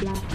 Yeah.